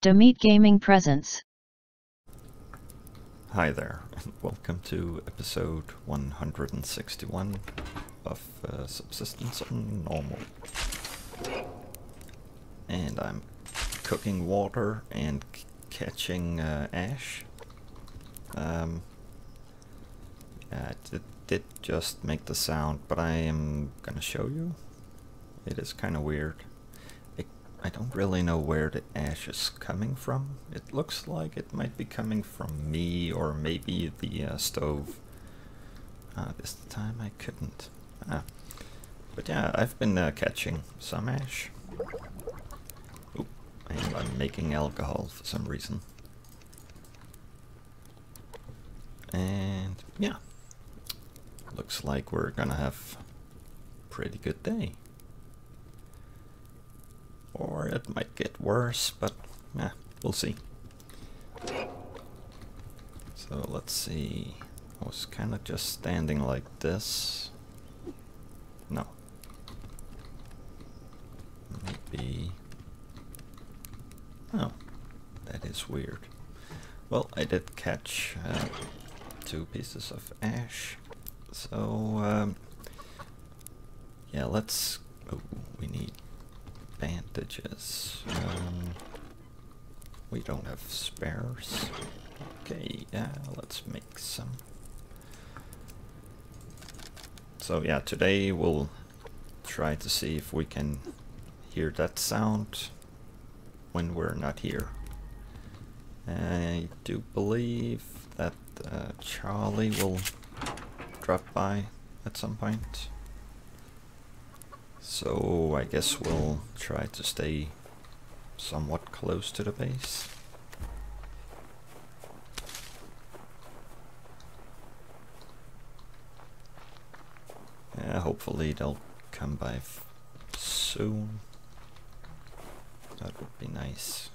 Da Meat Gaming presents. Hi there, and welcome to episode 161 of uh, Subsistence on Normal. And I'm cooking water and catching uh, ash. Um, yeah, it did, did just make the sound, but I am gonna show you. It is kind of weird. I, don't really know where the ash is coming from. It looks like it might be coming from me or maybe the uh, stove. Uh, this time I couldn't. Ah. But yeah, I've been uh, catching some ash. Oop, and I'm making alcohol for some reason. And yeah, looks like we're gonna have a pretty good day. Or it might get worse, but yeah, we'll see. So let's see. I was kind of just standing like this. No. Maybe. Oh, that is weird. Well, I did catch uh, two pieces of ash. So, um, yeah, let's. Oh, we need bandages. Um, we don't have spares. Okay, yeah, let's make some. So yeah, today we'll try to see if we can hear that sound when we're not here. I do believe that uh, Charlie will drop by at some point. So I guess we'll try to stay somewhat close to the base. Hopefully they'll come by soon. That would be nice.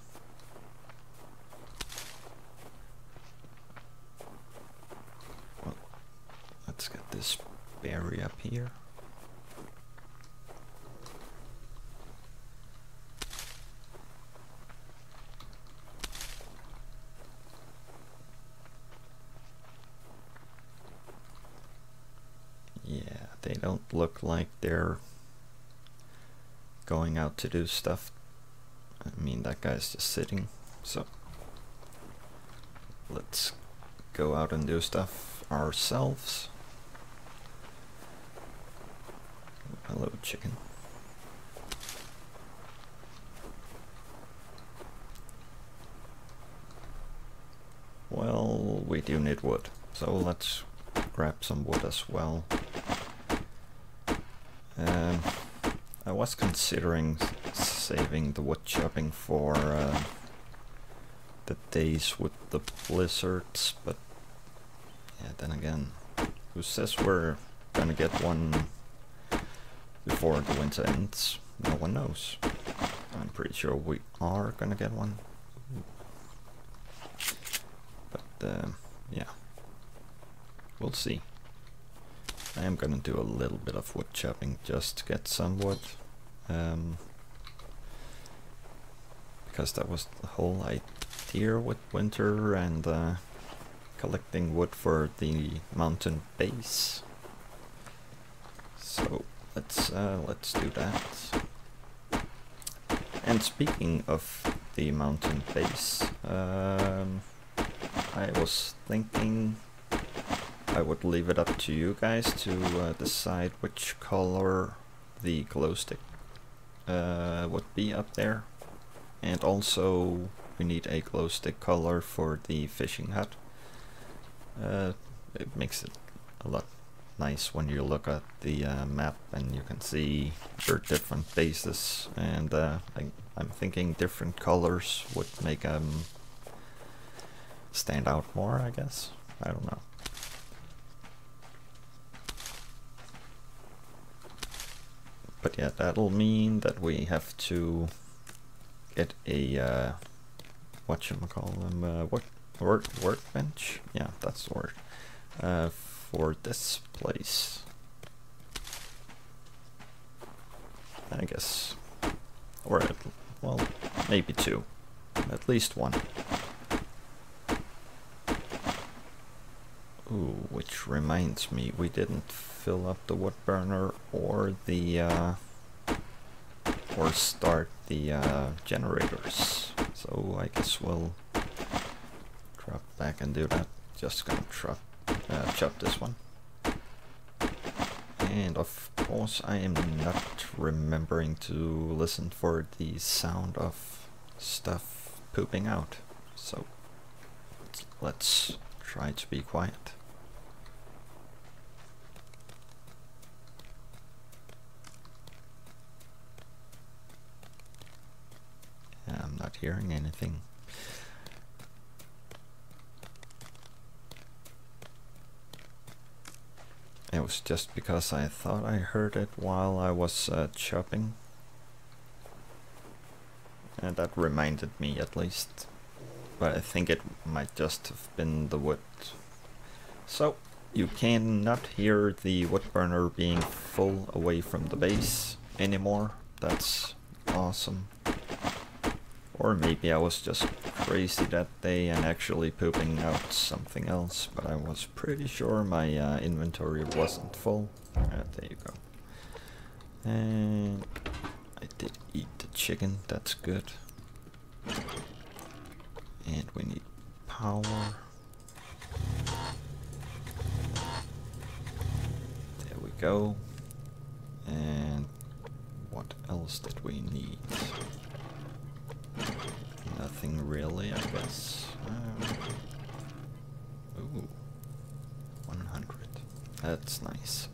Well, let's get this berry up here. Yeah, they don't look like they're going out to do stuff. I mean, that guy's just sitting, so let's go out and do stuff ourselves. Hello, chicken. Well, we do need wood, so let's grab some wood as well. Um, I was considering saving the wood chopping for uh, the days with the blizzards, but yeah, then again, who says we're gonna get one before the winter ends? No one knows. I'm pretty sure we are gonna get one. But uh, yeah, we'll see. I am gonna do a little bit of wood chopping just to get some wood. Um, because that was the whole idea with winter and uh, collecting wood for the mountain base. So let's uh, let's do that. And speaking of the mountain base, um, I was thinking I would leave it up to you guys to uh, decide which color the glow stick uh, would be up there. And also, we need a glow stick color for the fishing hut. Uh, it makes it a lot nice when you look at the uh, map and you can see your different bases. And uh, I, I'm thinking different colors would make them stand out more, I guess. I don't know. But yeah, that'll mean that we have to get a uh, what you call them uh, work work workbench. Yeah, that's the word uh, for this place. I guess, or well, maybe two. At least one. Ooh, which reminds me, we didn't fill up the wood burner or the uh, or start the uh, generators. So I guess we'll drop back and do that. Just gonna uh, chop this one. And of course I am not remembering to listen for the sound of stuff pooping out. So let's try to be quiet. I'm not hearing anything. It was just because I thought I heard it while I was uh, chopping. And that reminded me at least. But I think it might just have been the wood. So, you cannot hear the wood burner being full away from the base anymore. That's awesome. Or maybe I was just crazy that day and actually pooping out something else, but I was pretty sure my uh, inventory wasn't full. Uh, there you go. And I did eat the chicken, that's good. And we need power. There we go. And what else did we need? Really, I guess. Um, ooh, 100. That's nice.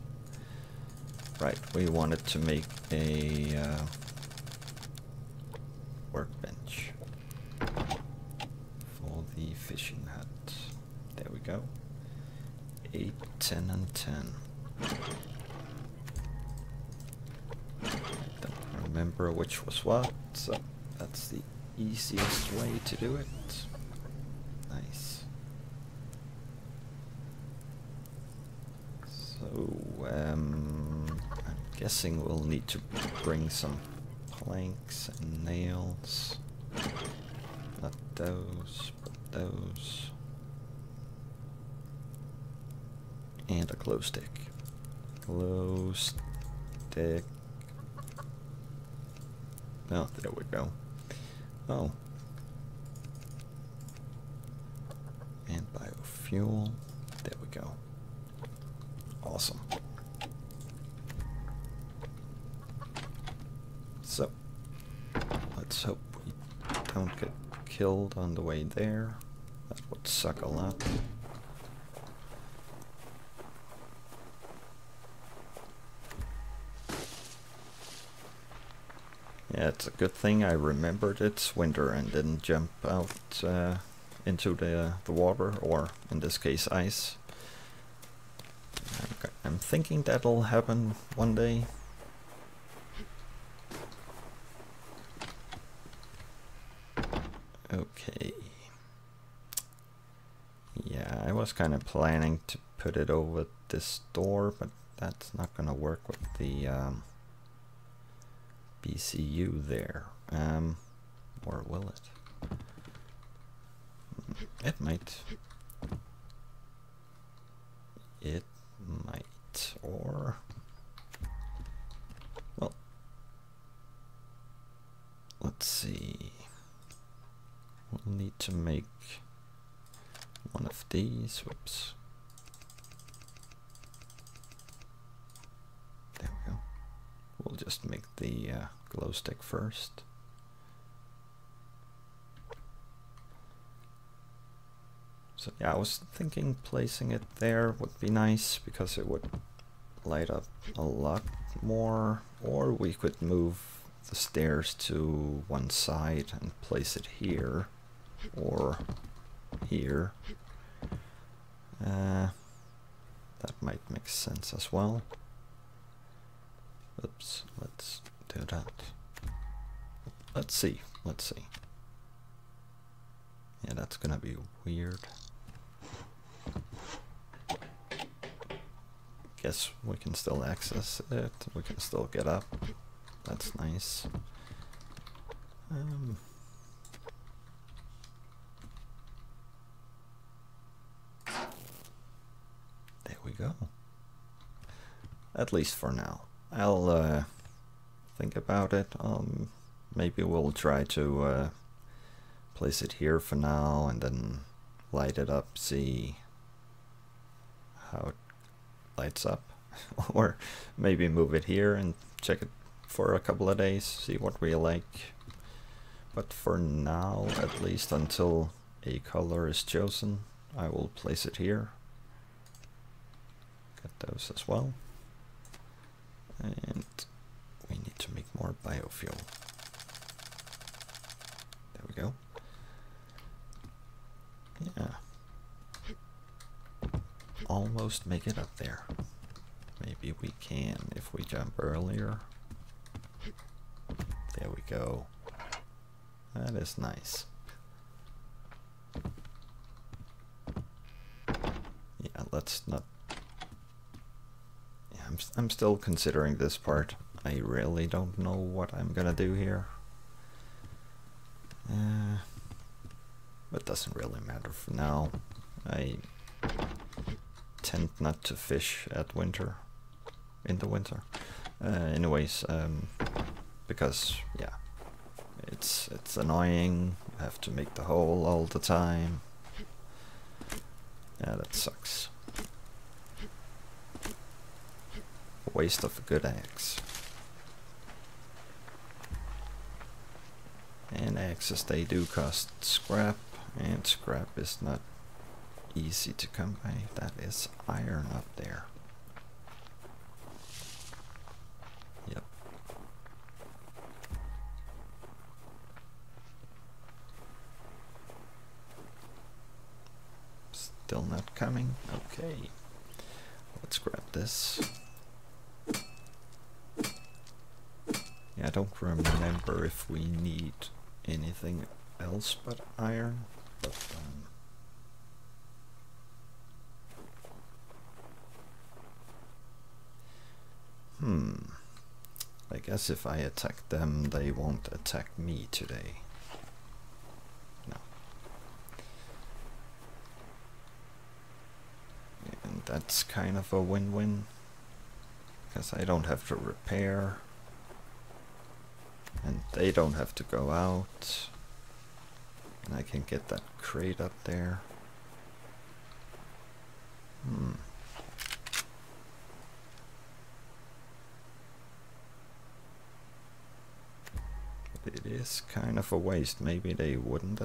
Right, we wanted to make a uh, workbench for the fishing hut. There we go. 8, 10, and 10. Don't remember which was what, so that's the easiest way to do it. Nice. So, um, I'm guessing we'll need to bring some planks and nails. Not those, but those. And a glow stick. Glow stick. Oh, there we go. Oh. And biofuel. There we go. Awesome. So, let's hope we don't get killed on the way there. That would suck a lot. Yeah, it's a good thing I remembered it's winter and didn't jump out uh, into the, the water, or in this case ice. I'm, thinking that'll happen one day. Okay. Yeah, I was kind of planning to put it over this door, but that's not gonna work with the um, BCU there. Um, or will it? It might. It might. Or. Well. Let's see. We'll need to make one of these. Whoops. There we go. We'll just make the uh, glow stick first. So yeah, I was thinking placing it there would be nice because it would light up a lot more. Or we could move the stairs to one side and place it here or here. Uh, that might make sense as well. Oops, let's do that. Let's see, let's see. Yeah, that's gonna be weird. Guess we can still access it. We can still get up. That's nice. Um, there we go. At least for now. I'll uh, think about it. Um, maybe we'll try to uh, place it here for now and then light it up, see how lights up. or maybe move it here and check it for a couple of days, see what we like. But for now, at least until a color is chosen, I will place it here. Get those as well. And we need to make more biofuel. There we go. Yeah. Almost make it up there. Maybe we can if we jump earlier. There we go. That is nice. Yeah, let's not... Yeah, I'm, I'm still considering this part. I really don't know what I'm gonna do here. Uh, but doesn't really matter for now. I tend not to fish at winter, in the winter. Uh, anyways, um, because yeah, it's it's annoying. You have to make the hole all the time. Yeah, that sucks. Waste of a good axe. And axes, they do cost scrap, and scrap is not easy to come by. That is iron up there. Yep. Still not coming? Okay. Let's grab this. Yeah, I don't remember if we need anything else but iron, but um, I guess if I attack them, they won't attack me today. No. And that's kind of a win-win. Because I don't have to repair. And they don't have to go out. And I can get that crate up there. Hmm. It is kind of a waste. Maybe they wouldn't.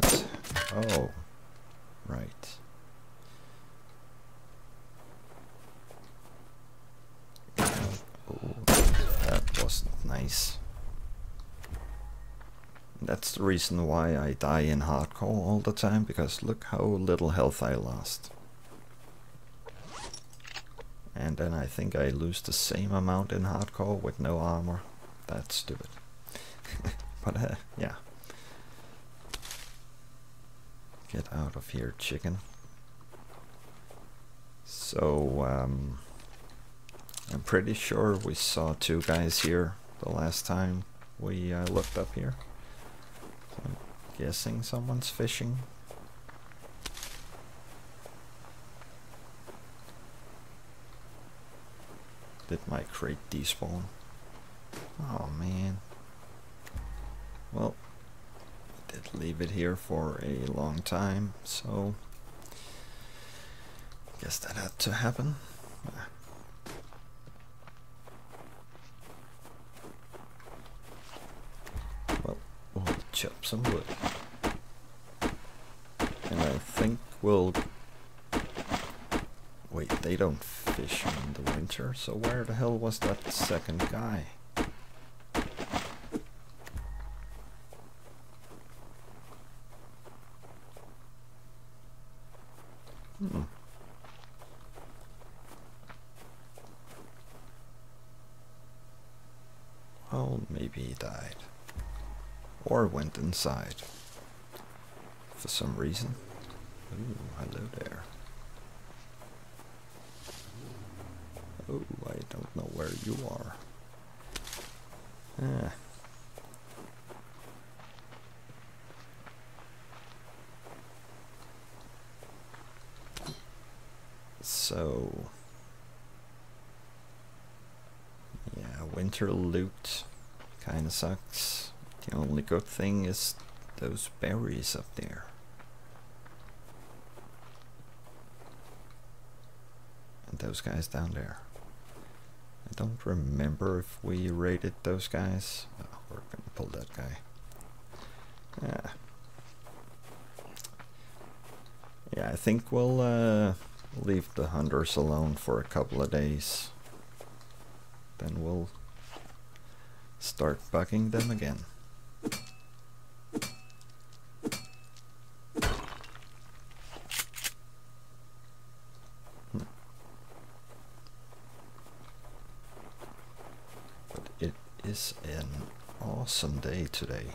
oh, right. Oh, that wasn't nice. That's the reason why I die in hardcore all the time, because look how little health I lost. And then I think I lose the same amount in hardcore with no armor. That's stupid. But uh, yeah. Get out of here, chicken. So, um, I'm pretty sure we saw two guys here the last time we uh, looked up here. So I'm guessing someone's fishing. Did my crate despawn? Oh man. Well, I did leave it here for a long time, so I guess that had to happen. Well, we'll chop some wood. And I think we'll... Wait, they don't fish in the winter, so where the hell was that second guy? Hmm. Well, maybe he died. Or went inside. For some reason. Ooh, hello there. Oh, I don't know where you are. Ah. So yeah, winter loot kinda sucks. The only good thing is those berries up there. And those guys down there. I don't remember if we raided those guys. Oh, we're gonna pull that guy. Yeah. Yeah, I think we'll uh, leave the hunters alone for a couple of days. Then we'll start bugging them again. Hmm. But it is an awesome day today.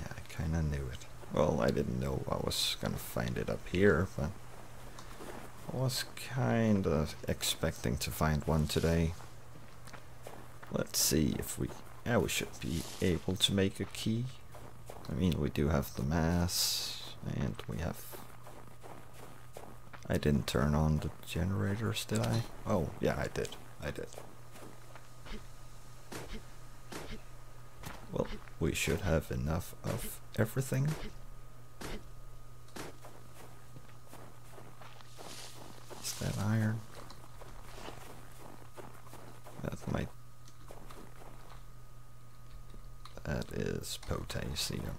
Yeah, I kinda knew it. Well, I didn't know I was gonna find it up here, but I was kinda expecting to find one today. Let's see if we... Yeah, we should be able to make a key. I mean, we do have the mass, and we have... I didn't turn on the generators, did I? Oh, yeah, I did. I did. Well, we should have enough of everything. Is that iron? That might... That is potassium.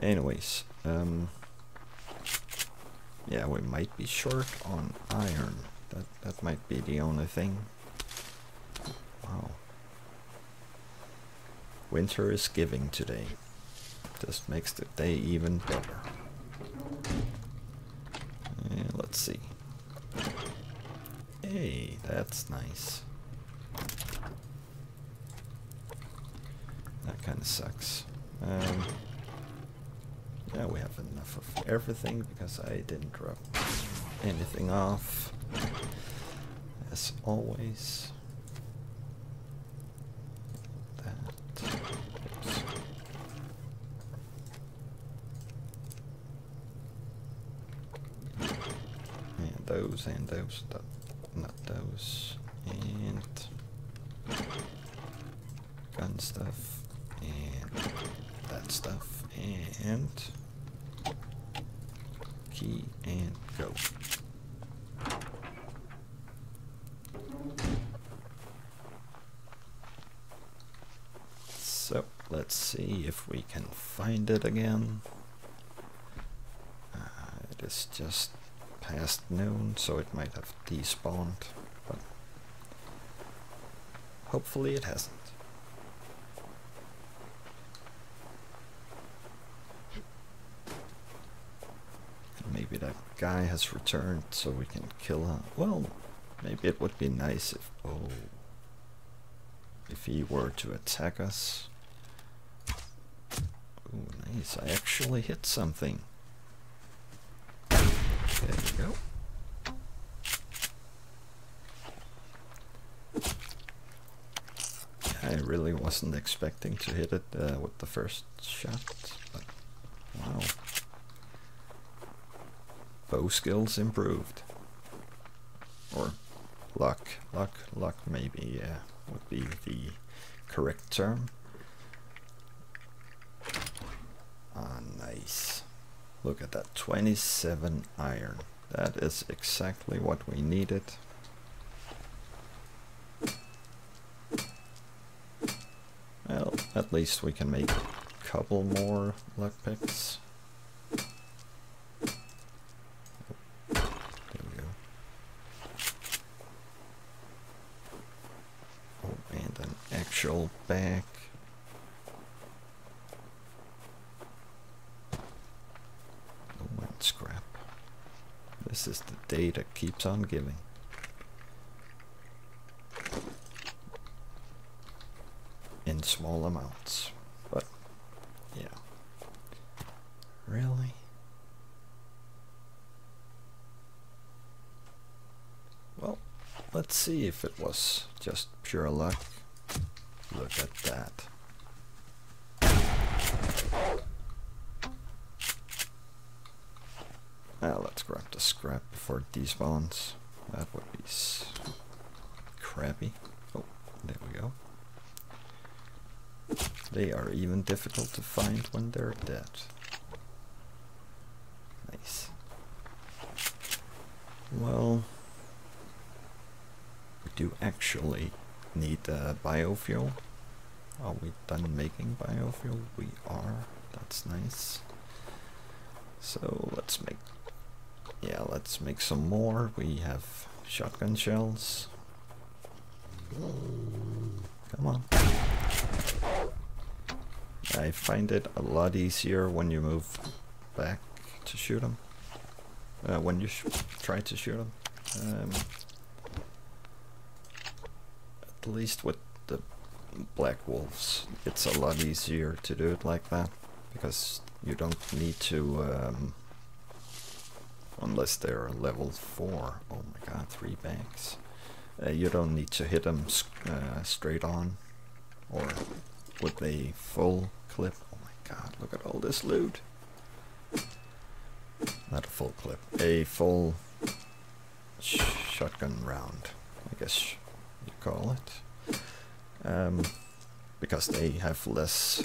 Anyways, um... Yeah, we might be short on iron. That, that might be the only thing. Wow. Winter is giving today. Just makes the day even better. And let's see. Hey, that's nice. That kind of sucks. Um, yeah, we have enough of everything because I didn't drop anything off. As always. That. Oops. And those and those, th- not those, and gun stuff, and that stuff, and key and go. So let's see if we can find it again. Uh, it is just past noon, so it might have despawned, but hopefully it hasn't. And maybe that guy has returned so we can kill him. Well, maybe it would be nice if... Oh. If he were to attack us. Oh, nice. I actually hit something. There you go. I really wasn't expecting to hit it uh, with the first shot, but wow. Bow skills improved. Or luck, luck, luck maybe, yeah, would be the correct term. Ah, nice. Look at that, 27 iron. That is exactly what we needed. Well, at least we can make a couple more lock picks. There we go. Oh, and an actual back. Oh, and scrap. That keeps on giving. in small amounts. But, yeah. Really? Well, let's see if it was just pure luck. Look at that. Now let's grab the scrap before it despawns. That would be crappy. Oh, there we go. They are even difficult to find when they're dead. Nice. Well, we do actually need uh, biofuel. Are we done making biofuel? We are. That's nice. So let's make, yeah, let's make some more. We have shotgun shells. Come on. I find it a lot easier when you move back to shoot them. Uh, when you try to shoot them. Um, at least with the black wolves, it's a lot easier to do it like that because you don't need to, um, unless they're level four. Oh my god, three banks. Uh, you don't need to hit them uh, straight on or with a full clip. Oh my god, look at all this loot. Not a full clip, a full sh shotgun round, I guess you call it. Um, because they have less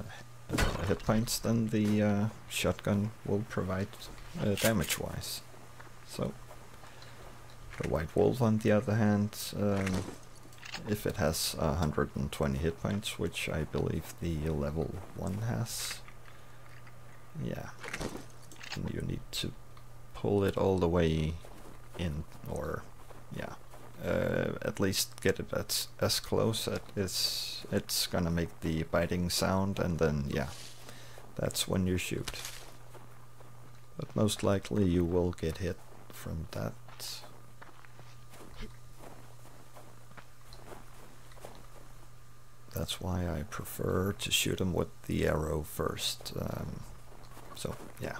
uh, hit points than the uh, shotgun will provide uh, damage wise. So, the White Wolf, on the other hand, um, if it has 120 hit points, which I believe the level 1 has, yeah, you need to pull it all the way in, or yeah, uh, at least get it as, as close as it's, it's gonna make the biting sound, and then yeah, that's when you shoot. But most likely you will get hit from that. That's why I prefer to shoot them with the arrow first. Um, so, yeah.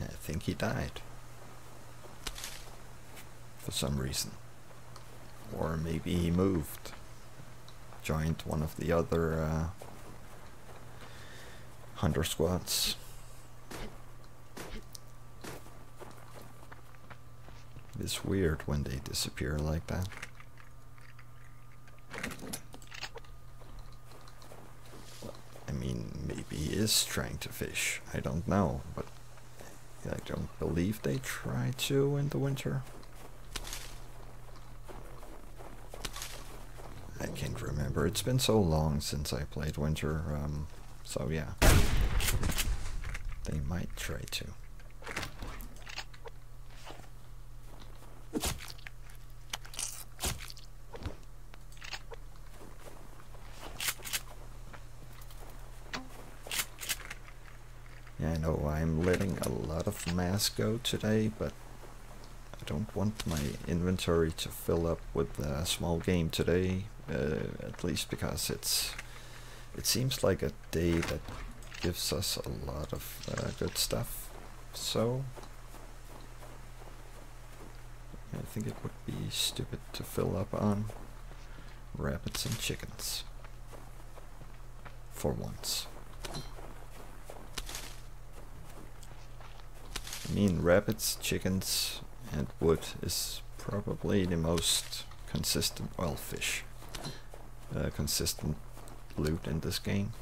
I think he died. For some reason. Or maybe he moved. Joined one of the other uh, hunter squads. It's weird when they disappear like that. I mean, maybe he is trying to fish. I don't know, but I don't believe they try to in the winter. I can't remember. It's been so long since I played winter. Um, so yeah, they might try to. Yeah, I know I'm letting a lot of mass go today, but I don't want my inventory to fill up with a small game today, uh, at least because it's it seems like a day that gives us a lot of uh, good stuff. So I think it would be stupid to fill up on rabbits and chickens for once. I mean, rabbits, chickens, and wood is probably the most consistent, well, fish, uh, consistent loot in this game.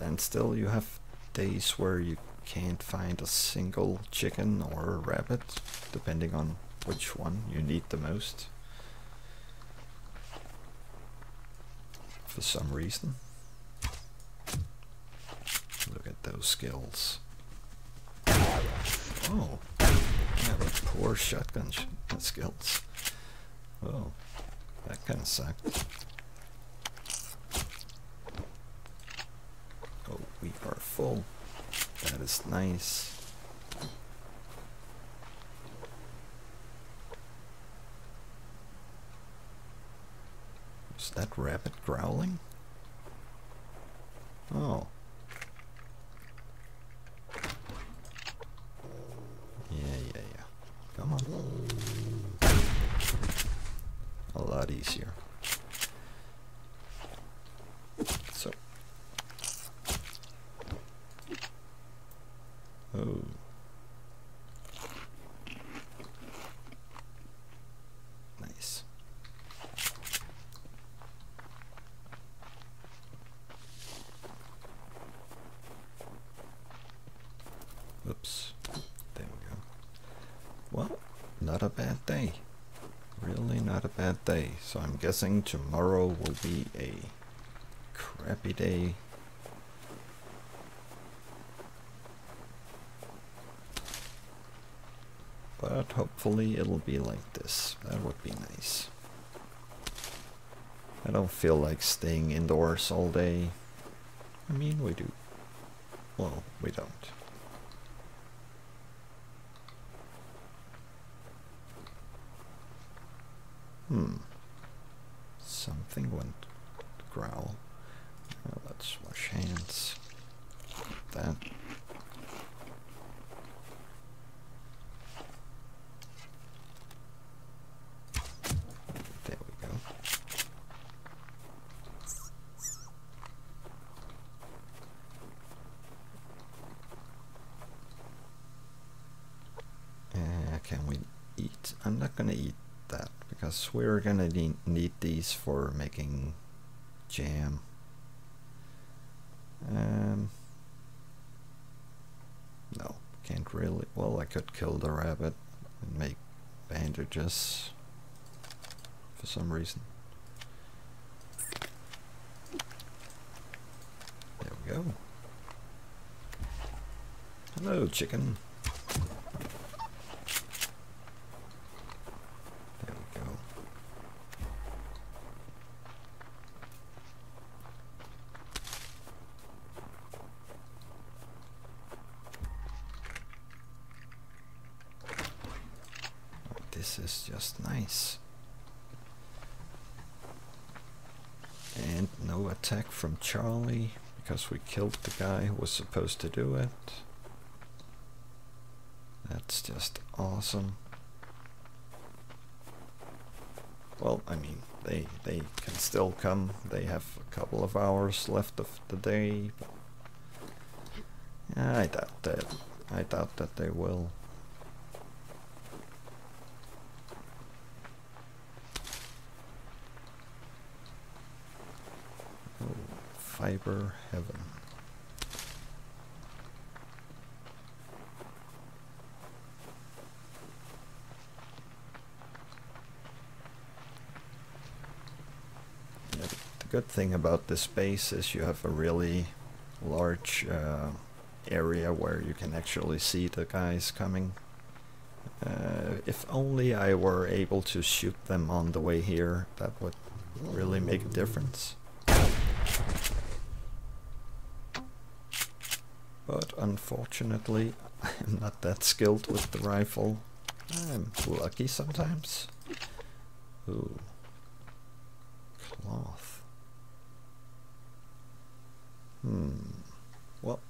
And still, you have days where you can't find a single chicken or rabbit, depending on which one you need the most. For some reason. Look at those skills. Oh, yeah, poor shotgun sh uh, skills. Oh, that kind of sucked. Oh, we are full. That is nice. Is that rabbit growling? Oh. a lot easier. I'm guessing tomorrow will be a crappy day. But hopefully it'll be like this. That would be nice. I don't feel like staying indoors all day. I mean, we do. Well, we don't. Hmm. Something went growl. Let's wash hands. That. There we go. Uh, can we eat? I'm not gonna eat that because we're gonna need, these for making jam. Um, no, can't really. Well, I could kill the rabbit and make bandages for some reason. There we go. Hello, chicken. There we go. This is just nice. And no attack from Charlie because we killed the guy who was supposed to do it. That's just awesome. Well, I mean, they they can still come. They have a couple of hours left of the day. I doubt that. I doubt that they will. Oh, fiber heaven. The good thing about this base is you have a really large uh, area where you can actually see the guys coming. Uh, if only I were able to shoot them on the way here, that would really make a difference. But unfortunately, I'm not that skilled with the rifle. I'm lucky sometimes. Ooh. Cloth. Hmm. Well.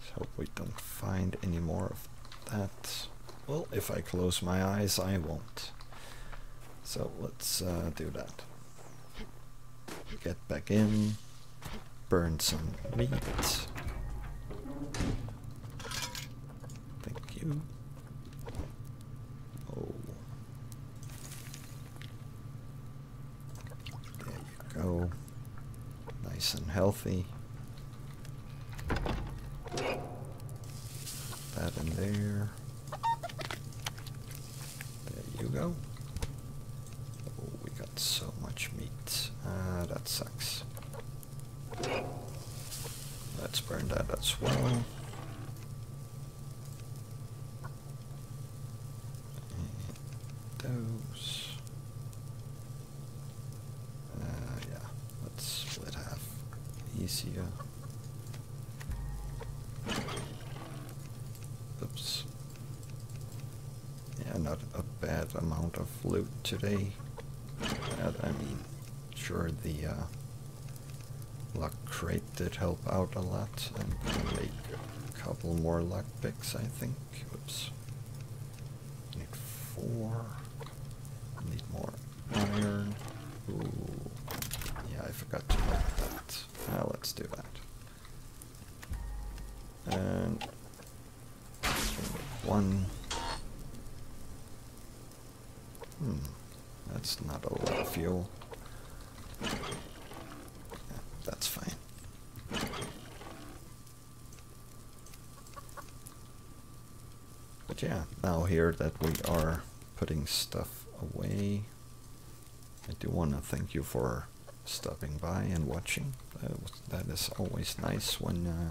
Let's hope we don't find any more of that. Well, if I close my eyes, I won't. So let's uh, do that. Get back in. Burn some meat. Thank you. Oh. There you go. Nice and healthy. That in there. There you go. Oh, we got so much meat. Ah, that sucks. Let's burn that as well. And those. Uh, yeah, let's split half. Easier. Oops. Yeah, not a bad amount of loot today. Uh, I mean, sure the uh, luck crate did help out a lot. I'm make a couple more lock picks, I think. Oops. Need four. Need more iron. Ooh. Yeah, I forgot to make that. Now let's do that. And one. Hmm, not a lot of fuel. That's fine. But yeah, now here that we are putting stuff away, I do want to thank you for stopping by and watching. That is always nice when uh,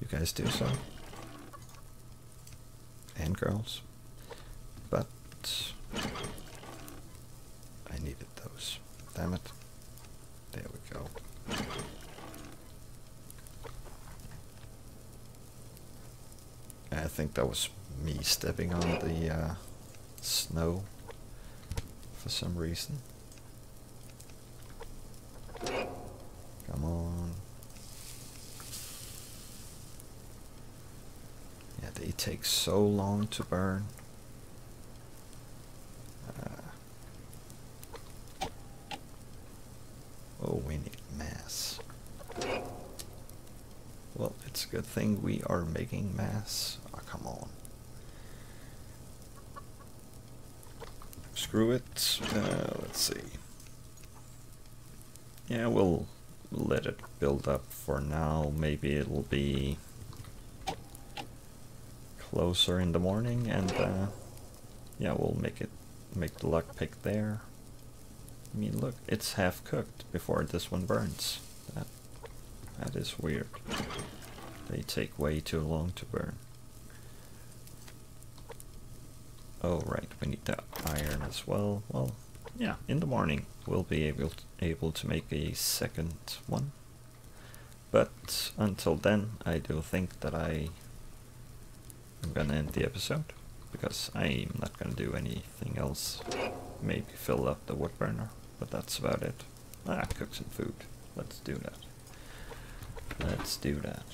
you guys do so. And girls. But I needed those. Damn it. There we go. I think that was me stepping on the uh, snow for some reason. Come on. Yeah, they take so long to burn. Uh, oh, we need mass. Well, it's a good thing we are making mass. Oh, come on. Screw it. Uh, let's see. Yeah, we'll let it build up for now. Maybe it'll be closer in the morning and uh, yeah, we'll make it make the lock pick there. I mean, look, it's half cooked before this one burns. That that is weird. They take way too long to burn. Oh right, we need that iron as well. Well, yeah, in the morning we'll be able to, able to make a second one. But until then, I do think that I am gonna end the episode because I'm not gonna do anything else. Maybe fill up the wood burner, but that's about it. Ah, cook some food. Let's do that. Let's do that.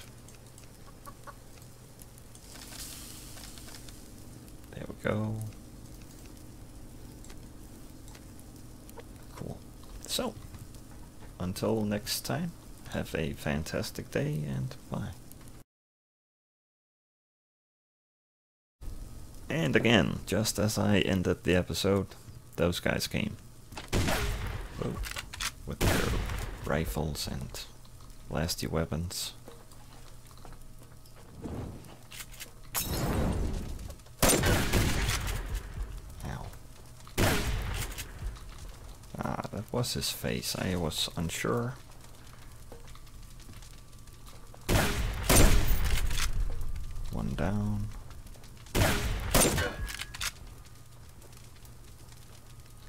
There we go. Cool. So, until next time, have a fantastic day and bye. And again, just as I ended the episode, those guys came. Whoa. With their rifles and lasty weapons. Ow. Ah, that was his face. I was unsure. One down.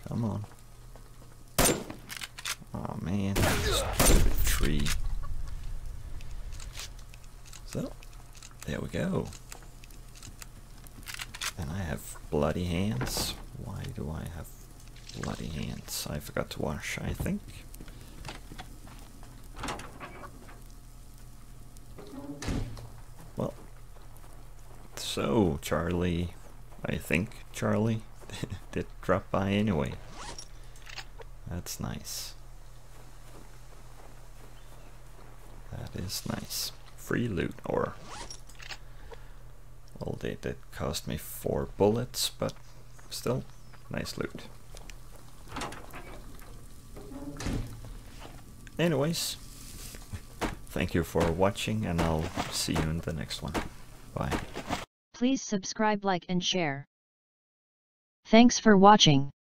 Come on. Oh man, stupid tree. So, there we go. And I have bloody hands. Why do I have bloody hands? I forgot to wash, I think. Well, so Charlie, I think Charlie did drop by anyway. That's nice. That is nice. Free loot, or... Well, they did cost me four bullets, but still, nice loot. Anyways, thank you for watching, and I'll see you in the next one. Bye. Please subscribe like and share. Thanks for watching.